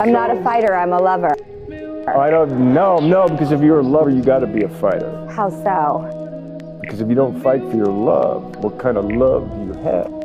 I'm not a fighter, I'm a lover. I don't know, no, because if you're a lover, you got to be a fighter. How so? Because if you don't fight for your love, what kind of love do you have?